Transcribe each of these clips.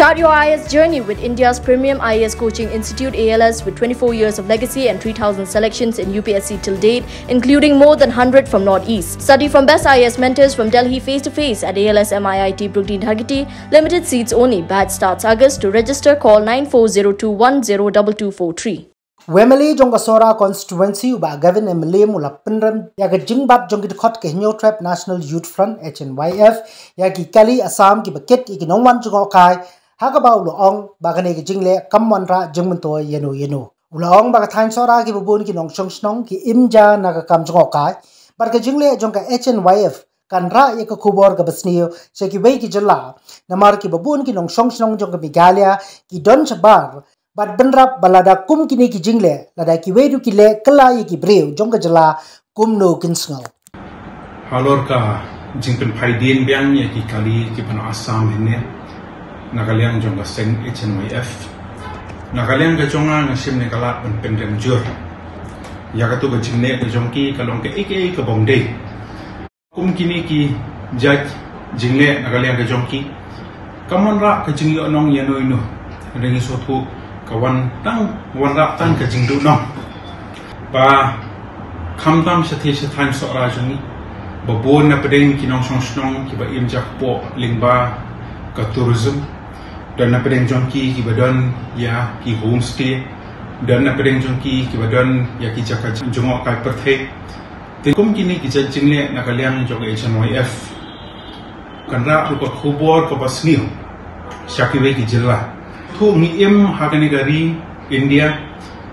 Start your IS journey with India's premium IS coaching institute ALS with 24 years of legacy and 3000 selections in UPSC till date, including more than 100 from Northeast. Study from best IS mentors from Delhi face to face at ALS MIIT Brooklyn Dhargiti. Limited seats only. Batch starts August. To register, call 9402102243. Wembley jong sora constituency uba Gavin Emily mula penrem ya ke jingbat jong ki khot ke Trap National Youth Front HNYF ya ki kali Assam ki baket ki nongwan kai ha ka ba ulo ong ba ka ne ki jingle kamwan ra jingmun to yenu yenu. Ulo ong ba ka thain sora ki bubun ki nong chong snong ki imja na ka kam jong kai bar ka jingle jong ka HNYF kan ra ya ka ka basniyo se ki wei ki jalla namar ki bubun ki nong chong snong jong ka migalia ki don chabar bat benrap balada kum kini ki jingle lada ki wedu ki le kala yi ki breu jong jala kum no kin sngal halor ka jingpen phaidin biang ye ki kali ki pan assam hene nagaliang jong ka seng hnif nagaliang ka jonga na sim ne kala pen pen dem jur. Ya ka tu ka jingle ka jong ki kalong ke ike ka bong de kum kini ki jaj jingle nagaliang ka jong ki. Kamon ra ka jingle nong ye no ino so thu kawan tang wan rap tang ke jing du no ba kham tam sa sa ra jung ba bon na pedeng ki nong song song ki ba im jak po ling ba ka tourism dan na pedeng jong ki ki ba don ya ki homestay dan na pedeng jong ki ki ba don ya ki jaka jong ka per the te kum ki ni ki ja jing le na ka liang jong HNYF kan ra ru ko khubor ko basni Syaki ki jilla thu ni im hakani gari India.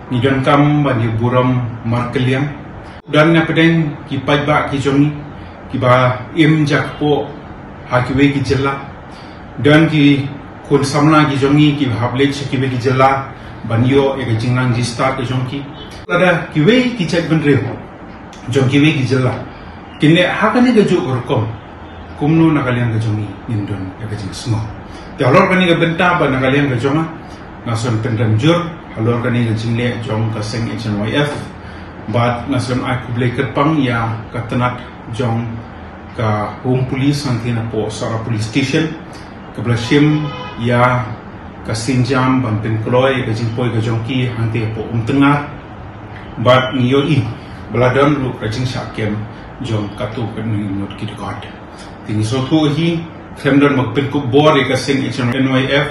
Ni jon kam ni buram markeliam dan na pedeng ki pajba ki jomi ki ba im jak po ki jilla dan ki kun samna ki jomi ki hable chakiwe ki jilla banyo e ga jingang ji start ki jomki ada ki we ki chak ban re jom ki we ki jilla kinne hakani ga jo kom kumnu na kalian ga jomi nindon e ga jing small Di halor kani ga benta ba na kalian ga jonga. Nasun pendam jur halor kani ga jingle jong ka seng HNYF but nasun ai kublai kerpang ya ka tenat jong ka home police nanti na po sara police station ka blashim ya ka sinjam ban pen kloy ka jingpoi ka jongki hanti po um tengah but niyo i beladon lu ka jing sakem jong katu ka ni not ki god tingi so thu hi Kremdon magpil ko bor ka sing itong NYF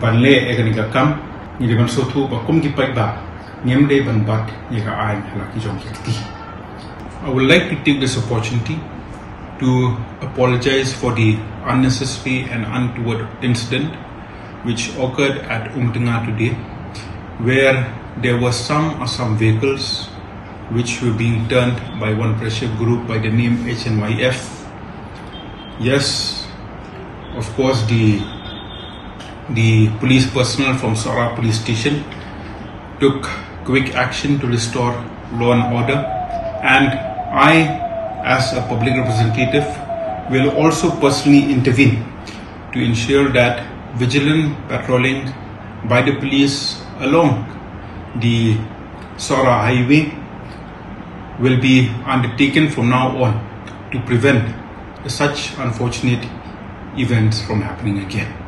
banle e ka nika kam ni de ban sotu ba kum ki pai ba ngem de ban bat ni ka ai hala ki ki I would like to take this opportunity to apologize for the unnecessary and untoward incident which occurred at Umtinga today where there were some some vehicles which were being turned by one pressure group by the name HNYF yes of course, the the police personnel from Sora police station took quick action to restore law and order, and I, as a public representative, will also personally intervene to ensure that vigilant patrolling by the police along the Sora highway will be undertaken from now on to prevent such unfortunate events from happening again.